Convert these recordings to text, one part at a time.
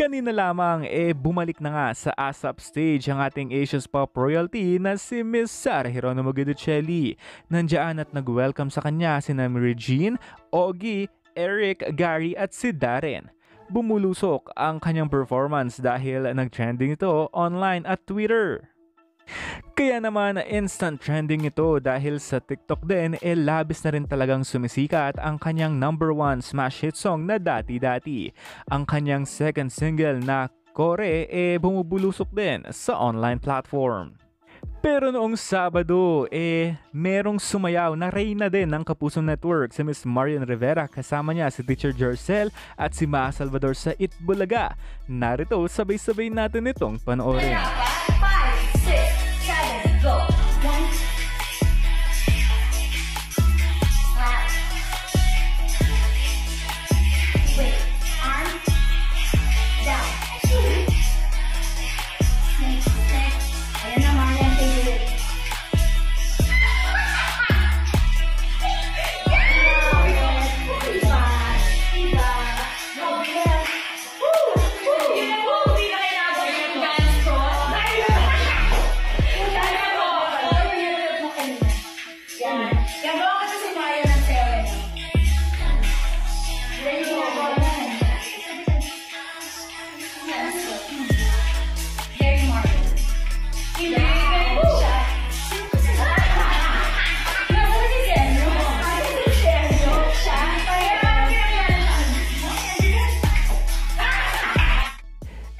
Kanina lamang eh bumalik na nga sa ASAP stage ang ating Asia's Pop royalty na si Miss Sara Geronimo Guiducelli. Nandiyan at nag-welcome sa kanya si Nami Regine, Ogie, Eric, Gary at si Darren. Bumulusok ang kanyang performance dahil nag-trending ito online at Twitter. Kaya naman instant trending ito dahil sa TikTok din eh labis na rin talagang sumisikat ang kanyang number one smash hit song na dati-dati. Ang kanyang second single na Kore eh bumubulusok din sa online platform. Pero noong Sabado, eh, merong sumayaw na reyna din ng Kapuso Network si Miss Marian Rivera kasama niya si Teacher Jercel at si Ma Salvador sa Itbulaga. Narito, sabay-sabay natin itong panoorin. Five,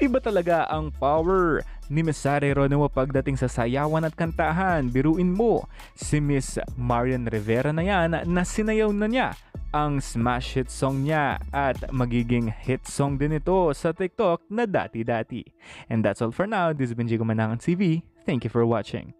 Iba talaga ang power ni Miss Sara Geronimo pagdating sa sayawan at kantahan. Biruin mo, si Miss Marian Rivera na yan na sinayaw na niya ang smash hit song niya at magiging hit song din ito sa TikTok na dati-dati. And that's all for now. This has been Jigo Manangan TV. Thank you for watching.